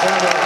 para